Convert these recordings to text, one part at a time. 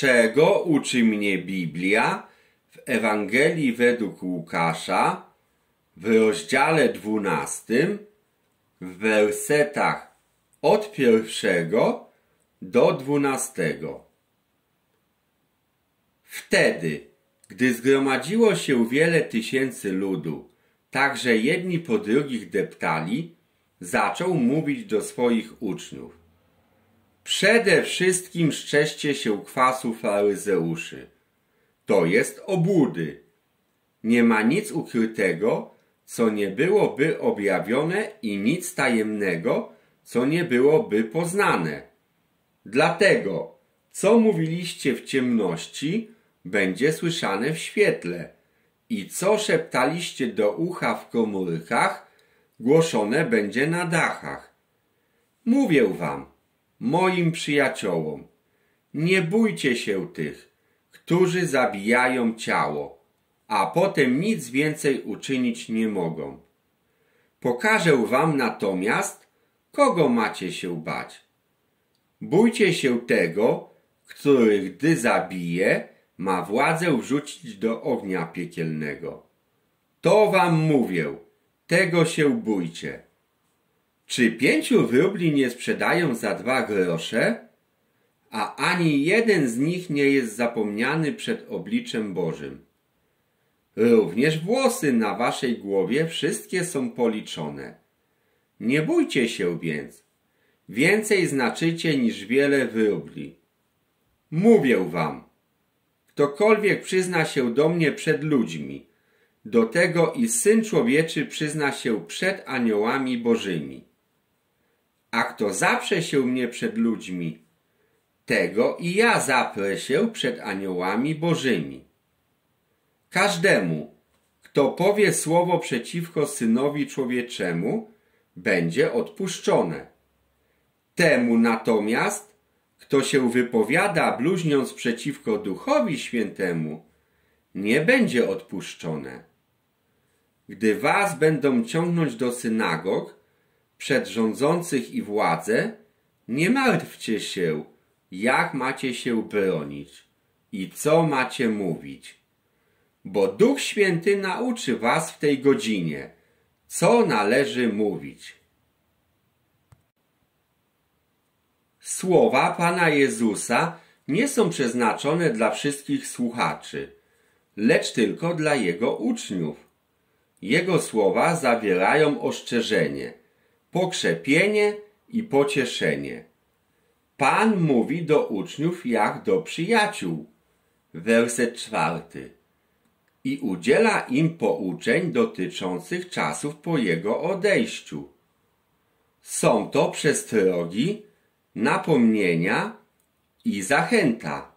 Czego uczy mnie Biblia w Ewangelii według Łukasza w rozdziale dwunastym w wersetach od pierwszego do dwunastego. Wtedy, gdy zgromadziło się wiele tysięcy ludu, tak że jedni po drugich deptali, zaczął mówić do swoich uczniów. Przede wszystkim szczęście się kwasu faryzeuszy. To jest obłudy. Nie ma nic ukrytego, co nie byłoby objawione i nic tajemnego, co nie byłoby poznane. Dlatego, co mówiliście w ciemności, będzie słyszane w świetle i co szeptaliście do ucha w komórkach, głoszone będzie na dachach. Mówię wam, moim przyjaciołom, nie bójcie się tych, którzy zabijają ciało, a potem nic więcej uczynić nie mogą. Pokażę wam natomiast, kogo macie się bać. Bójcie się tego, który gdy zabije, ma władzę wrzucić do ognia piekielnego. To wam mówię, tego się bójcie. Czy pięciu wróbli nie sprzedają za dwa grosze? A ani jeden z nich nie jest zapomniany przed obliczem Bożym. Również włosy na waszej głowie wszystkie są policzone. Nie bójcie się więc. Więcej znaczycie niż wiele wróbli. Mówię wam, ktokolwiek przyzna się do mnie przed ludźmi, do tego i Syn Człowieczy przyzna się przed aniołami bożymi. A kto zaprze się mnie przed ludźmi, tego i ja zaprę się przed aniołami bożymi. Każdemu, kto powie słowo przeciwko Synowi Człowieczemu, będzie odpuszczone. Temu natomiast, kto się wypowiada bluźniąc przeciwko Duchowi Świętemu, nie będzie odpuszczone. Gdy was będą ciągnąć do synagog, przed rządzących i władze, nie martwcie się, jak macie się bronić i co macie mówić. Bo Duch Święty nauczy was w tej godzinie, co należy mówić. Słowa Pana Jezusa nie są przeznaczone dla wszystkich słuchaczy, lecz tylko dla Jego uczniów. Jego słowa zawierają oszczerzenie, pokrzepienie i pocieszenie. Pan mówi do uczniów jak do przyjaciół. Werset czwarty. I udziela im pouczeń dotyczących czasów po jego odejściu. Są to przestrogi, napomnienia i zachęta.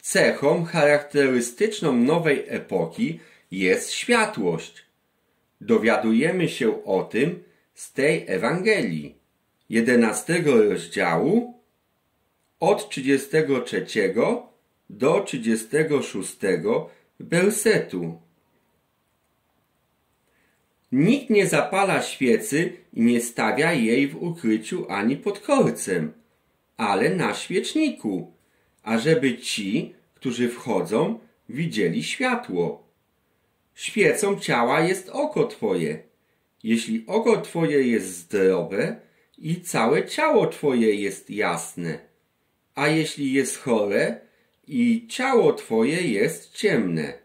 Cechą charakterystyczną nowej epoki jest światłość. Dowiadujemy się o tym z tej Ewangelii, jedenastego rozdziału, od 33 do 36 wersetu. Nikt nie zapala świecy i nie stawia jej w ukryciu ani pod korcem, ale na świeczniku, ażeby ci, którzy wchodzą, widzieli światło. Świecą ciała jest oko Twoje. Jeśli oko Twoje jest zdrowe i całe ciało Twoje jest jasne, a jeśli jest chore i ciało Twoje jest ciemne.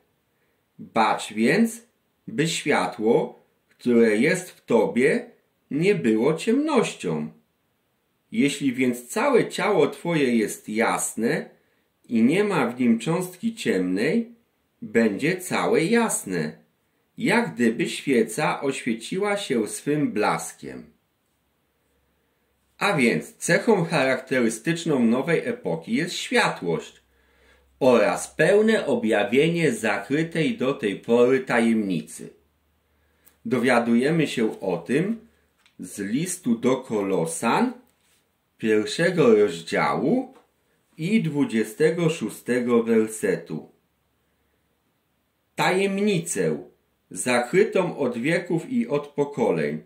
Bacz więc, by światło, które jest w Tobie, nie było ciemnością. Jeśli więc całe ciało Twoje jest jasne i nie ma w nim cząstki ciemnej, będzie całe jasne, jak gdyby świeca oświeciła się swym blaskiem. A więc cechą charakterystyczną nowej epoki jest światłość oraz pełne objawienie zakrytej do tej pory tajemnicy. Dowiadujemy się o tym z listu do Kolosan pierwszego rozdziału i dwudziestego szóstego wersetu tajemnicę, zakrytą od wieków i od pokoleń,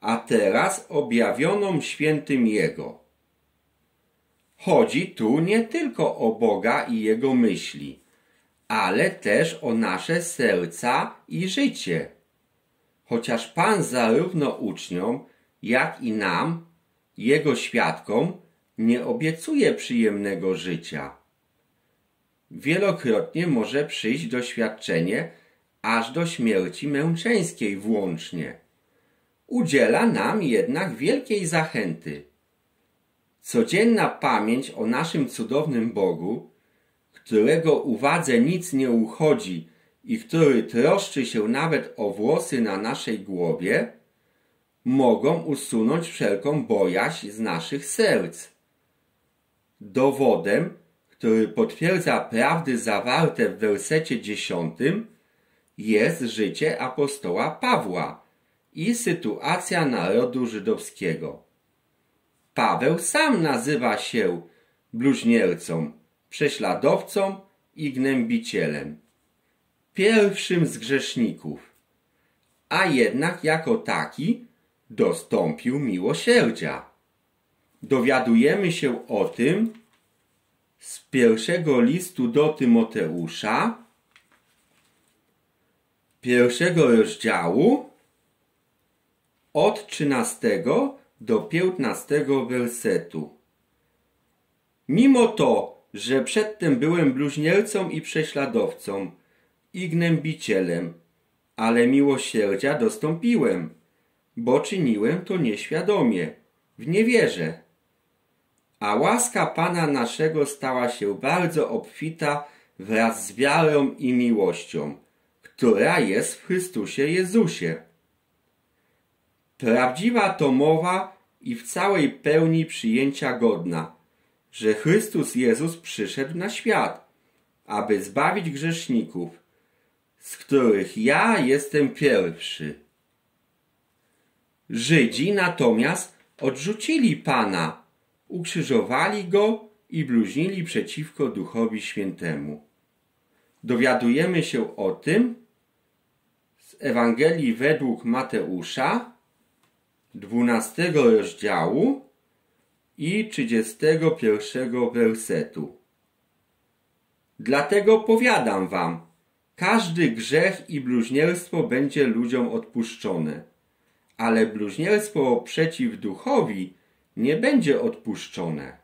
a teraz objawioną świętym Jego. Chodzi tu nie tylko o Boga i Jego myśli, ale też o nasze serca i życie. Chociaż Pan zarówno uczniom, jak i nam, Jego świadkom, nie obiecuje przyjemnego życia. Wielokrotnie może przyjść doświadczenie aż do śmierci męczeńskiej włącznie. Udziela nam jednak wielkiej zachęty. Codzienna pamięć o naszym cudownym Bogu, którego uwadze nic nie uchodzi i który troszczy się nawet o włosy na naszej głowie, mogą usunąć wszelką bojaźń z naszych serc. Dowodem, który potwierdza prawdy zawarte w wersecie dziesiątym, jest życie apostoła Pawła i sytuacja narodu żydowskiego. Paweł sam nazywa się bluźniercą, prześladowcą i gnębicielem. Pierwszym z grzeszników. A jednak jako taki dostąpił miłosierdzia. Dowiadujemy się o tym z pierwszego listu do Tymoteusza, pierwszego rozdziału, od 13 do 15 wersetu. Mimo to, że przedtem byłem bluźniercą i prześladowcą i gnębicielem, ale miłosierdzia dostąpiłem, bo czyniłem to nieświadomie, w niewierze. A łaska Pana naszego stała się bardzo obfita wraz z wiarą i miłością, która jest w Chrystusie Jezusie. Prawdziwa to mowa i w całej pełni przyjęcia godna, że Chrystus Jezus przyszedł na świat, aby zbawić grzeszników, z których ja jestem pierwszy. Żydzi natomiast odrzucili Pana, ukrzyżowali Go i bluźnili przeciwko Duchowi Świętemu. Dowiadujemy się o tym Ewangelii według Mateusza, 12 rozdziału i 31 wersetu. Dlatego powiadam wam, każdy grzech i bluźnierstwo będzie ludziom odpuszczone, ale bluźnierstwo przeciw duchowi nie będzie odpuszczone.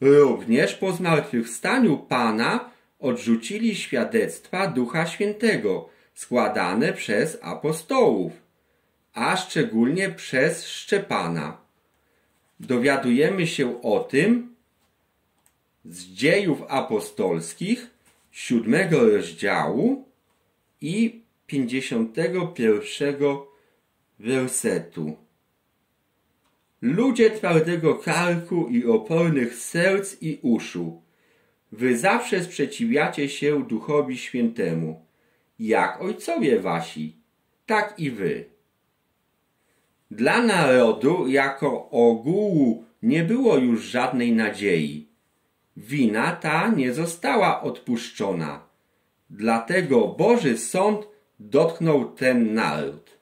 Również po zmartwychwstaniu Pana odrzucili świadectwa Ducha Świętego składane przez apostołów, a szczególnie przez Szczepana. Dowiadujemy się o tym z dziejów apostolskich siódmego rozdziału i pięćdziesiątego pierwszego wersetu. Ludzie twardego karku i opornych serc i uszu, wy zawsze sprzeciwiacie się Duchowi Świętemu, jak ojcowie wasi, tak i wy. Dla narodu jako ogółu nie było już żadnej nadziei. Wina ta nie została odpuszczona. Dlatego Boży Sąd dotknął ten naród.